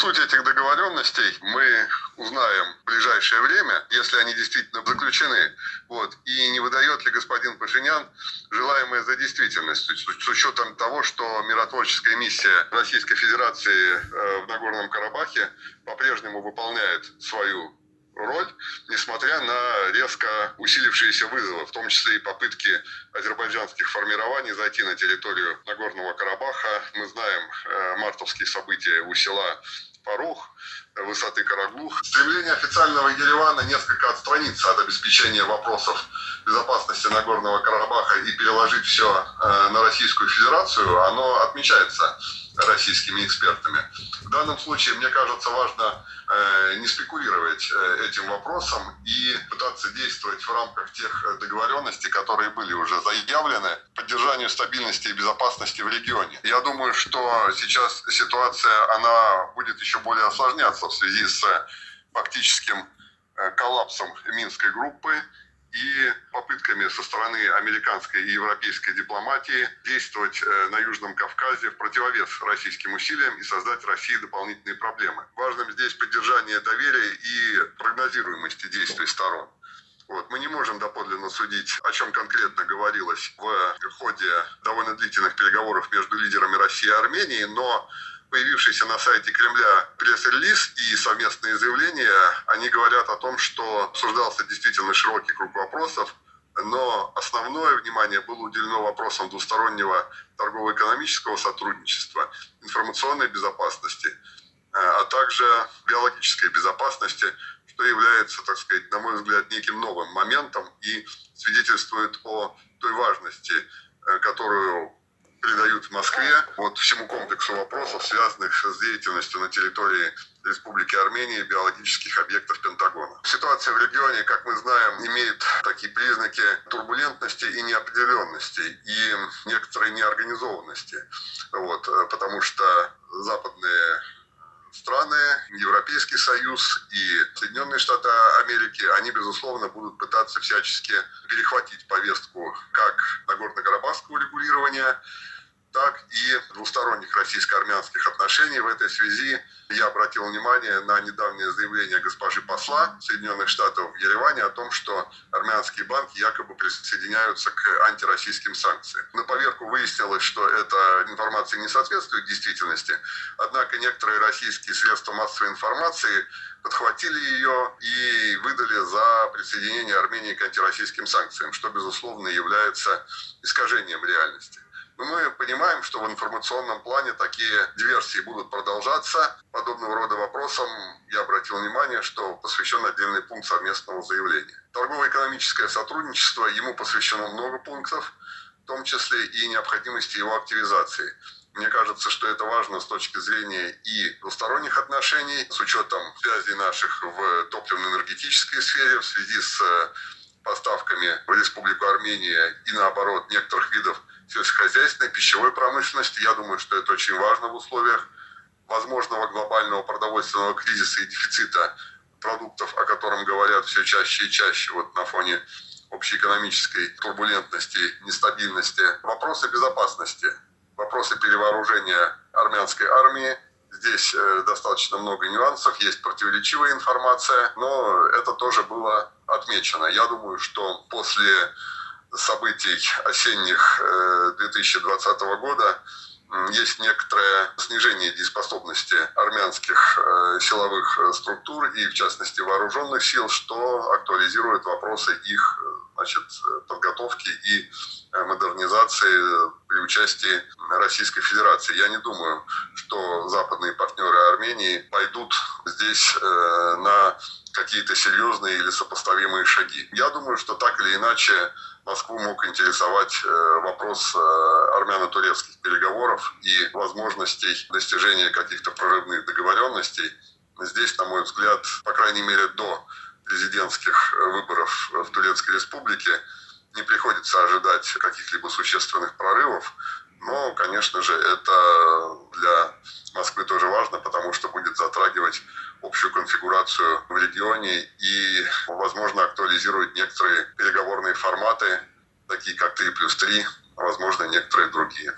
Суть этих договоренностей мы узнаем в ближайшее время, если они действительно заключены. Вот. И не выдает ли господин Пашинян желаемое за действительность, с учетом того, что миротворческая миссия Российской Федерации э, в Нагорном Карабахе по-прежнему выполняет свою роль, несмотря на резко усилившиеся вызовы, в том числе и попытки азербайджанских формирований зайти на территорию Нагорного Карабаха. Мы знаем э, мартовские события у села Фарух, высоты Караглух. Стремление официального Еревана несколько отстраниться от обеспечения вопросов безопасности Нагорного Карабаха и переложить все э, на Российскую Федерацию, оно отмечается российскими экспертами. В данном случае, мне кажется, важно э, не спекулировать э, этим вопросом и пытаться действовать в рамках тех договоренностей, которые были уже заявлены поддержанию стабильности и безопасности в регионе. Я думаю, что сейчас ситуация, она будет еще более осложняться в связи с фактическим э, коллапсом Минской группы и попытками со стороны американской и европейской дипломатии действовать э, на Южном Кавказе в противовес российским усилиям и создать России дополнительные проблемы. Важным здесь поддержание доверия и прогнозируемости действий сторон. Вот. Мы не можем доподлинно судить, о чем конкретно говорилось в ходе довольно длительных переговоров между лидерами России и Армении, но появившийся на сайте Кремля пресс-релиз и совместные заявления, они говорят о том, что обсуждался действительно широкий круг вопросов, но основное внимание было уделено вопросам двустороннего торгово-экономического сотрудничества, информационной безопасности, э, а также биологической безопасности, что является, так сказать, на мой взгляд, неким новым моментом и свидетельствует о той важности, э, которую придают в Москве вот всему комплексу вопросов, связанных с деятельностью на территории Республики Армения биологических объектов Пентагона. Ситуация в регионе, как мы знаем, имеет такие признаки турбулентности и неопределенности, и некоторой неорганизованности. Вот, потому что западные страны, Европейский Союз и Соединенные Штаты Америки, они, безусловно, будут пытаться всячески перехватить повестку как Нагорно-Карабахского регулирования, так и двусторонних российско-армянских отношений. В этой связи я обратил внимание на недавнее заявление госпожи посла Соединенных Штатов в Ереване о том, что армянские банки якобы присоединяются к антироссийским санкциям. На поверку выяснилось, что эта информация не соответствует действительности, однако некоторые российские средства массовой информации подхватили ее и выдали за присоединение Армении к антироссийским санкциям, что, безусловно, является искажением реальности. Мы понимаем, что в информационном плане такие диверсии будут продолжаться. Подобного рода вопросам я обратил внимание, что посвящен отдельный пункт совместного заявления. Торгово-экономическое сотрудничество, ему посвящено много пунктов, в том числе и необходимости его активизации. Мне кажется, что это важно с точки зрения и двусторонних отношений, с учетом связей наших в топливно-энергетической сфере в связи с поставками в Республику Армения и наоборот некоторых видов сельскохозяйственной, пищевой промышленности. Я думаю, что это очень важно в условиях возможного глобального продовольственного кризиса и дефицита продуктов, о котором говорят все чаще и чаще вот на фоне общеэкономической турбулентности, нестабильности. Вопросы безопасности, вопросы перевооружения армянской армии. Здесь э, достаточно много нюансов, есть противоречивая информация, но это тоже было отмечено. Я думаю, что после событий осенних 2020 э, года есть некоторое снижение дееспособности армянских э, силовых э, структур и, в частности, вооруженных сил, что актуализирует вопросы их значит, подготовки и модернизации при участии Российской Федерации. Я не думаю, что западные партнеры Армении пойдут здесь на какие-то серьезные или сопоставимые шаги. Я думаю, что так или иначе Москву мог интересовать э, вопрос э, армяно-турецких переговоров и возможностей достижения каких-то прорывных договоренностей. Здесь, на мой взгляд, по крайней мере до президентских выборов в Турецкой Республике, не приходится ожидать каких-либо существенных прорывов. Но, конечно же, это для Москвы тоже важно, потому что будет затрагивать общую конфигурацию в регионе и, возможно, актуализирует некоторые переговорные форматы, такие как 3 плюс 3, возможно, некоторые другие.